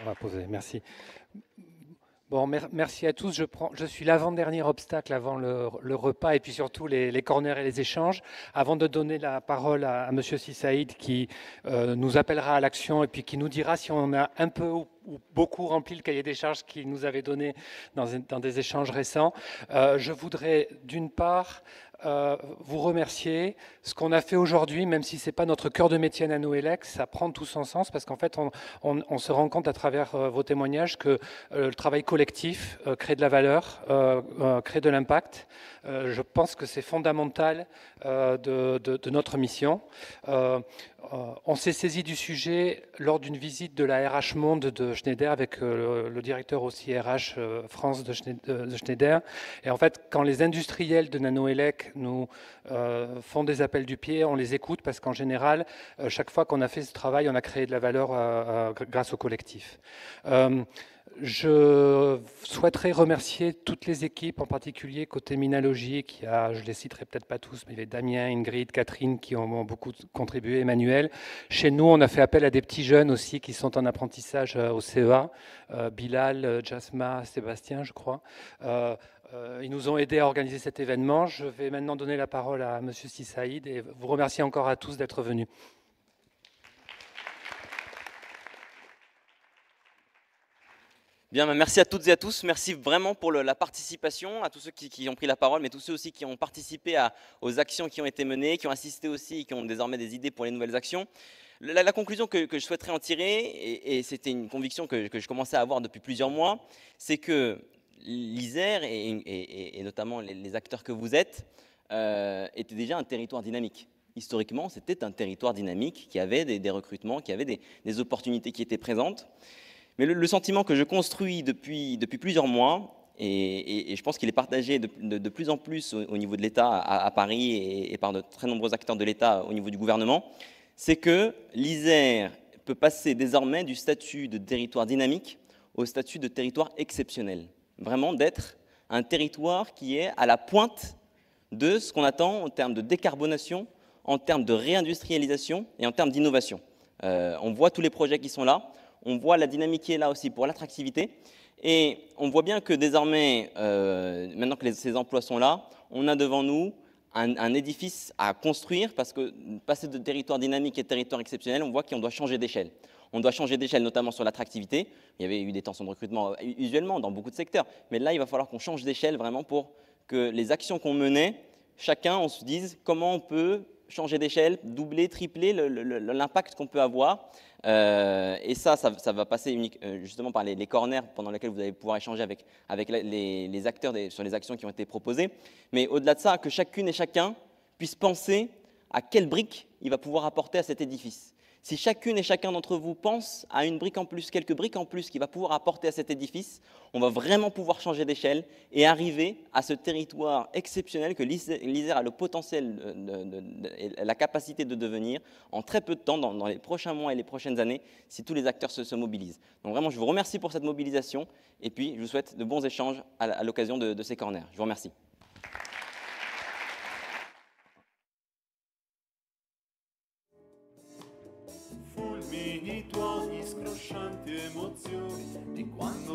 On va poser, merci. Bon, merci à tous. Je, prends, je suis l'avant-dernier obstacle avant le, repas et puis surtout les, corners et les échanges. Avant de donner la parole à, à M. Sissaïd qui euh, nous appellera à l'action et puis qui nous dira si on a un peu ou, beaucoup rempli le cahier des charges qu'il nous avait donné dans, des échanges récents, euh, je voudrais d'une part euh, vous remercier. Ce qu'on a fait aujourd'hui, même si ce n'est pas notre cœur de métier à Nanoélec, ça prend tout son sens parce qu'en fait, on, se rend compte à travers euh, vos témoignages que le travail collectif crée de la valeur, crée de l'impact. je pense que c'est fondamental de, notre mission. on s'est saisi du sujet lors d'une visite de la RH Monde de Schneider avec le, directeur aussi RH France de Schneider. Et en fait, quand les industriels de Nanoélec nous euh, font des appels du pied, on les écoute parce qu'en général, euh, chaque fois qu'on a fait ce travail, on a créé de la valeur euh, grâce au collectif. Je souhaiterais remercier toutes les équipes, en particulier côté Minalogie, qui a, je les citerai peut-être pas tous, mais les Damien, Ingrid, Catherine, qui ont beaucoup contribué, Emmanuel. Chez nous, on a fait appel à des petits jeunes aussi qui sont en apprentissage au CEA, Bilal, Jasma, Sébastien, je crois. Euh, ils nous ont aidés à organiser cet événement. Je vais maintenant donner la parole à M. Sissaïd et vous remercier encore à tous d'être venus. Bien, bah, merci à toutes et à tous. Merci vraiment pour la participation, à tous ceux qui, ont pris la parole, mais tous ceux aussi qui ont participé aux actions qui ont été menées, qui ont assisté aussi et qui ont désormais des idées pour les nouvelles actions. La, conclusion que, je souhaiterais en tirer, et, c'était une conviction que, je commençais à avoir depuis plusieurs mois, c'est que l'Isère, et, notamment les, acteurs que vous êtes, euh, était déjà un territoire dynamique. Historiquement, c'était un territoire dynamique qui avait des, recrutements, qui avait des, opportunités qui étaient présentes. Mais le, sentiment que je construis depuis, plusieurs mois, et, je pense qu'il est partagé de, plus en plus au, niveau de l'État à, Paris et, par de très nombreux acteurs de l'État au niveau du gouvernement, c'est que l'Isère peut passer désormais du statut de territoire dynamique au statut de territoire exceptionnel vraiment d'être un territoire qui est à la pointe de ce qu'on attend en termes de décarbonation, en termes de réindustrialisation et en termes d'innovation. Euh, on voit tous les projets qui sont là, on voit la dynamique qui est là aussi pour l'attractivité, et on voit bien que désormais, euh, maintenant que ces emplois sont là, on a devant nous un, édifice à construire parce que passer de territoire dynamique et territoire exceptionnel, on voit qu'on doit changer d'échelle. On doit changer d'échelle, notamment sur l'attractivité. Il y avait eu des tensions de recrutement euh, usuellement dans beaucoup de secteurs. Mais là, il va falloir qu'on change d'échelle vraiment pour que les actions qu'on menait, chacun, on se dise comment on peut changer d'échelle, doubler, tripler l'impact qu'on peut avoir. Euh, et ça, ça, va passer euh, justement par les, corners pendant lesquels vous allez pouvoir échanger avec, les, acteurs sur les actions qui ont été proposées. Mais au-delà de ça, que chacune et chacun puisse penser à quelle brique il va pouvoir apporter à cet édifice. Si chacune et chacun d'entre vous pense à une brique en plus, quelques briques en plus qui va pouvoir apporter à cet édifice, on va vraiment pouvoir changer d'échelle et arriver à ce territoire exceptionnel que l'Isère a le potentiel et la capacité de devenir en très peu de temps, dans, les prochains mois et les prochaines années, si tous les acteurs se, mobilisent. Donc vraiment, je vous remercie pour cette mobilisation et puis je vous souhaite de bons échanges à l'occasion de ces corners. Je vous remercie. di tuoni scroscianti emozioni di quando